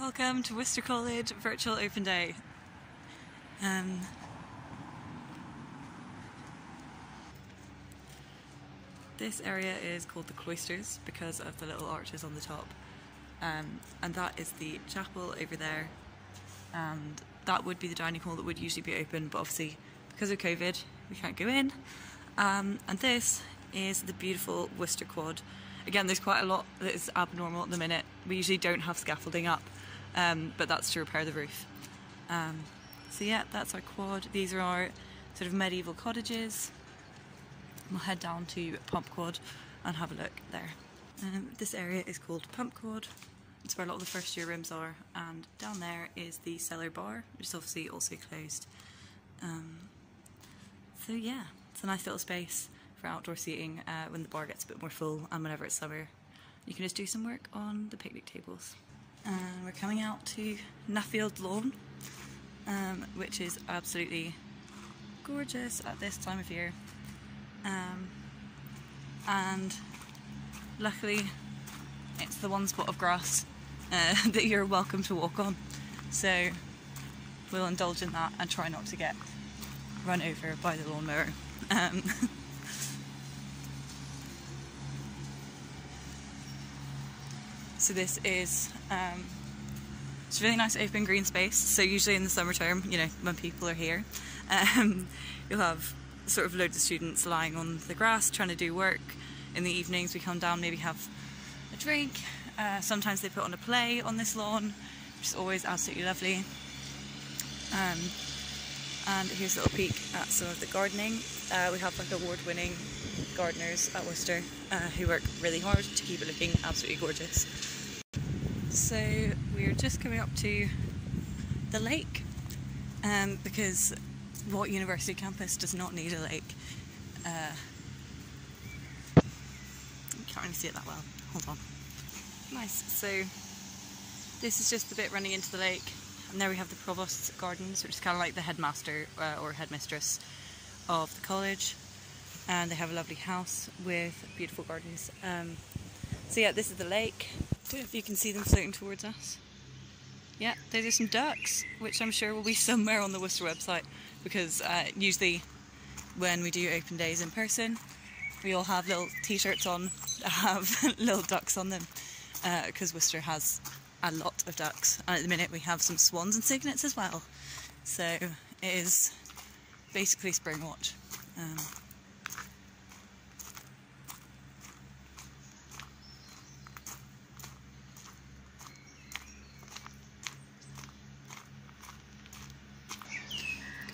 Welcome to Worcester College Virtual Open Day. Um, this area is called the Cloisters because of the little arches on the top. Um, and that is the chapel over there. And that would be the dining hall that would usually be open, but obviously because of COVID, we can't go in. Um, and this is the beautiful Worcester Quad. Again, there's quite a lot that is abnormal at the minute. We usually don't have scaffolding up, um, but that's to repair the roof. Um, so yeah, that's our quad. These are our sort of medieval cottages. We'll head down to Pump Quad and have a look there. Um, this area is called Pump Quad. It's where a lot of the first year rooms are, and down there is the cellar bar, which is obviously also closed. Um, so yeah, it's a nice little space for outdoor seating uh, when the bar gets a bit more full and whenever it's summer. You can just do some work on the picnic tables. And we're coming out to Nuffield Lawn, um, which is absolutely gorgeous at this time of year. Um, and luckily, it's the one spot of grass uh, that you're welcome to walk on. So we'll indulge in that and try not to get run over by the lawnmower. Um, so this is um, it's really nice open green space. So usually in the summer term, you know, when people are here, um, you'll have sort of loads of students lying on the grass trying to do work. In the evenings, we come down, maybe have a drink. Uh, sometimes they put on a play on this lawn, which is always absolutely lovely. Um, and here's a little peek at some of the gardening. Uh, we have like award-winning gardeners at Worcester uh, who work really hard to keep it looking absolutely gorgeous. So we're just coming up to the lake um, because what university campus does not need a lake? Uh, can't really see it that well. Hold on. Nice. So this is just the bit running into the lake, and there we have the provost's gardens, which is kind of like the headmaster uh, or headmistress of the college. And they have a lovely house with beautiful gardens. Um, so yeah, this is the lake. Don't know if you can see them floating towards us. Yeah, those are some ducks, which I'm sure will be somewhere on the Worcester website because uh, usually when we do open days in person, we all have little t-shirts on that have little ducks on them because uh, Worcester has a lot of ducks. And at the minute we have some swans and cygnets as well. So it is basically spring watch. Um,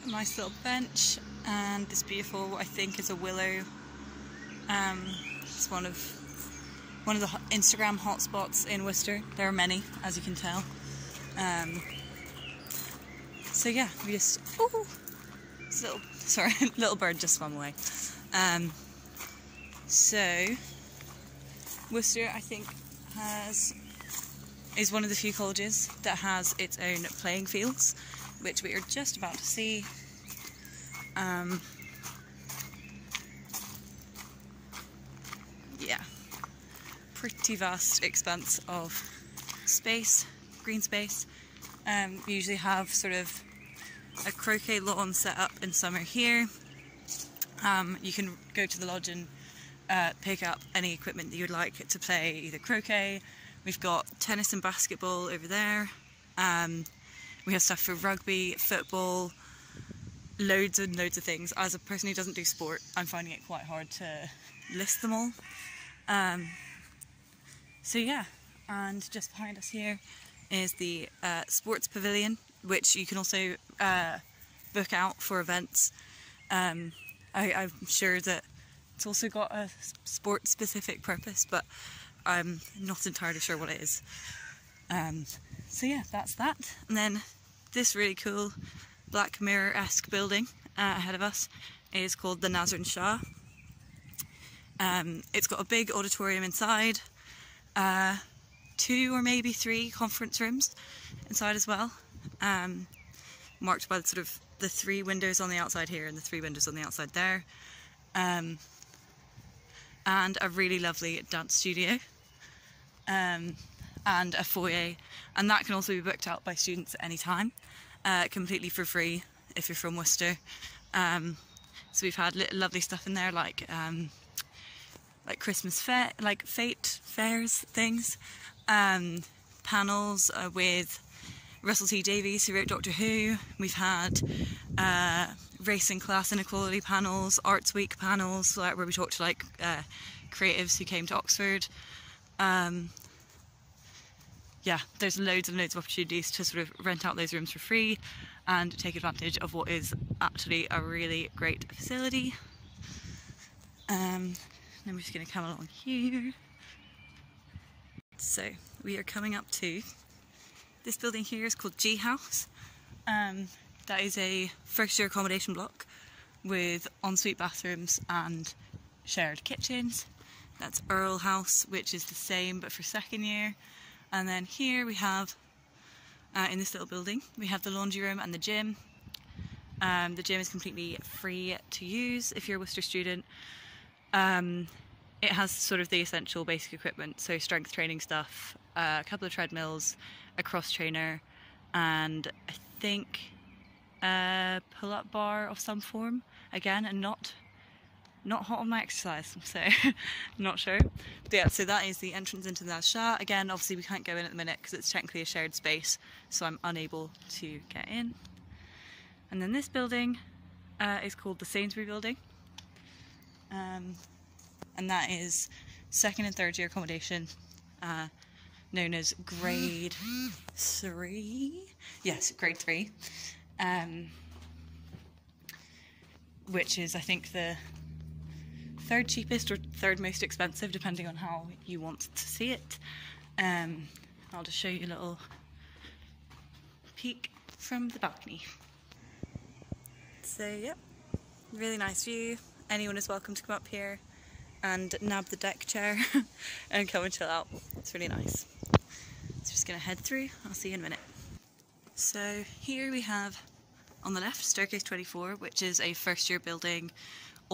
a nice little bench and this beautiful what I think is a willow um, it's one of one of the Instagram hotspots in Worcester. There are many, as you can tell. Um, so yeah, we just oh, little sorry, little bird just swam away. Um, so Worcester, I think, has is one of the few colleges that has its own playing fields, which we are just about to see. Um, yeah, pretty vast expanse of space, green space. Um, we usually have sort of a croquet lawn set up in summer here. Um, you can go to the lodge and uh, pick up any equipment that you'd like to play either croquet. We've got tennis and basketball over there. Um, we have stuff for rugby, football, loads and loads of things. As a person who doesn't do sport, I'm finding it quite hard to list them all. Um, so yeah, and just behind us here is the uh, sports pavilion, which you can also uh, book out for events. Um, I, am sure that it's also got a sport specific purpose, but I'm not entirely sure what it is. Um, so yeah, that's that. And then this really cool Black Mirror-esque building uh, ahead of us is called the Nazrin Shah. Um, it's got a big auditorium inside, uh, two or maybe three conference rooms inside as well, um, marked by the sort of the three windows on the outside here and the three windows on the outside there, um, and a really lovely dance studio. And a foyer, and that can also be booked out by students at any time, uh, completely for free if you're from Worcester. Um, so we've had lovely stuff in there like um, like Christmas fair, like fate fairs things, um, panels uh, with Russell T Davies who wrote Doctor Who. We've had uh, and class inequality panels, Arts Week panels where we talked to like uh, creatives who came to Oxford. Um, yeah, there's loads and loads of opportunities to sort of rent out those rooms for free and take advantage of what is actually a really great facility. Um, we're just going to come along here. So we are coming up to this building here is called G House. Um, that is a first year accommodation block with ensuite bathrooms and shared kitchens. That's Earl House, which is the same but for second year. And then here we have, uh, in this little building, we have the laundry room and the gym. Um, the gym is completely free to use if you're a Worcester student. Um, it has sort of the essential basic equipment, so strength training stuff, uh, a couple of treadmills, a cross trainer, and I think a pull-up bar of some form. Again, and not not hot on my exercise, so not sure. But yeah, so that is the entrance into the Shah. Again, obviously we can't go in at the minute because it's technically a shared space, so I'm unable to get in. And then this building uh, is called the Sainsbury Building. Um, and that is second and third year accommodation, uh, known as grade three. Yes, grade three, um, which is I think the third cheapest or third most expensive, depending on how you want to see it. Um, I'll just show you a little peek from the balcony. So, yep, really nice view. Anyone is welcome to come up here and nab the deck chair and come and chill out. It's really nice. So just gonna head through. I'll see you in a minute. So here we have on the left staircase 24, which is a first year building,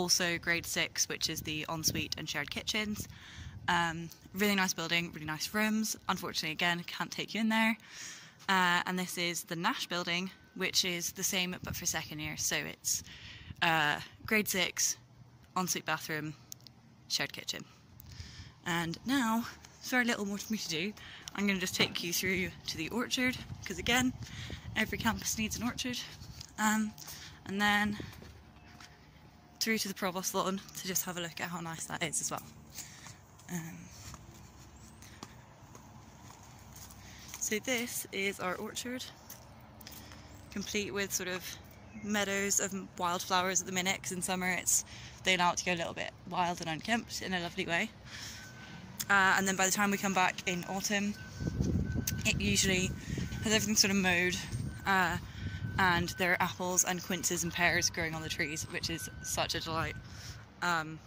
also grade six, which is the ensuite and shared kitchens. Um, really nice building, really nice rooms. Unfortunately, again, can't take you in there. Uh, and this is the Nash building, which is the same but for second year. So it's uh, grade six, ensuite bathroom, shared kitchen. And now, there's very little more for me to do. I'm going to just take you through to the orchard, because again, every campus needs an orchard. Um, and then through to the Provost lawn to just have a look at how nice that is as well. Um, so this is our orchard, complete with sort of meadows of wildflowers at the minute because in summer it's they allow it to go a little bit wild and unkempt in a lovely way. Uh, and then by the time we come back in autumn, it usually has everything sort of mowed, uh, and there are apples and quinces and pears growing on the trees, which is such a delight. Um,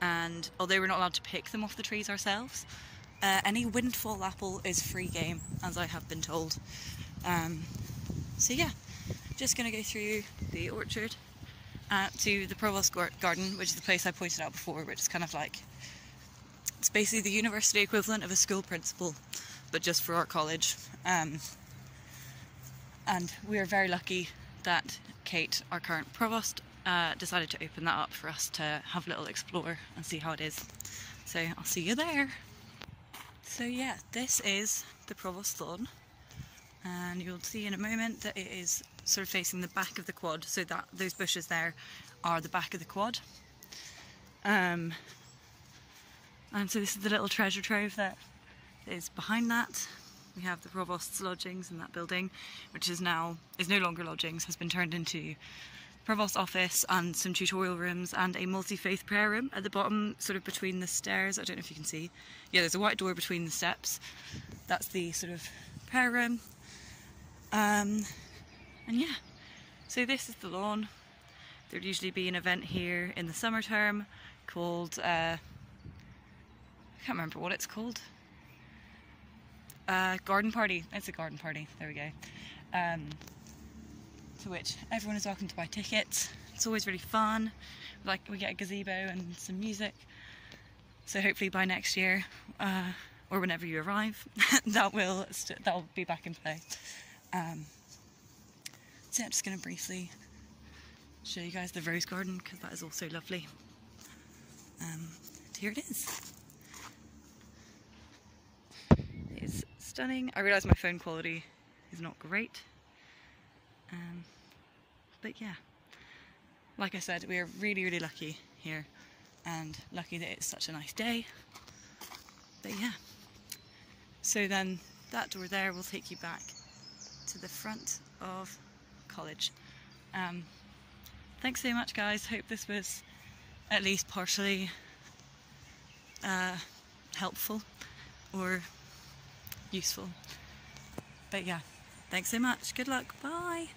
and although we're not allowed to pick them off the trees ourselves, uh, any windfall apple is free game, as I have been told. Um, so yeah, just gonna go through the orchard uh, to the Provost Garden, which is the place I pointed out before, which is kind of like it's basically the university equivalent of a school principal, but just for our college. Um, and we are very lucky that Kate, our current provost, uh, decided to open that up for us to have a little explore and see how it is. So I'll see you there. So yeah, this is the provost lawn and you'll see in a moment that it is sort of facing the back of the quad so that those bushes there are the back of the quad um, and so this is the little treasure trove that is behind that we have the provost's lodgings in that building which is now is no longer lodgings has been turned into provost office and some tutorial rooms and a multi-faith prayer room at the bottom sort of between the stairs I don't know if you can see yeah there's a white door between the steps that's the sort of prayer room um, and yeah, so this is the lawn. There'd usually be an event here in the summer term called, uh, I can't remember what it's called. Uh, garden party. It's a garden party. There we go. Um, to which everyone is welcome to buy tickets. It's always really fun. Like we get a gazebo and some music. So hopefully by next year, uh, or whenever you arrive, that will st- that will be back in play. Um, so I'm just going to briefly show you guys the rose garden because that is also lovely. Um, here it is. It's stunning. I realise my phone quality is not great. Um, but yeah, like I said, we are really, really lucky here and lucky that it's such a nice day. But yeah, so then that door there will take you back to the front of college. Um, thanks so much, guys. Hope this was at least partially uh, helpful or useful. But yeah, thanks so much. Good luck. Bye.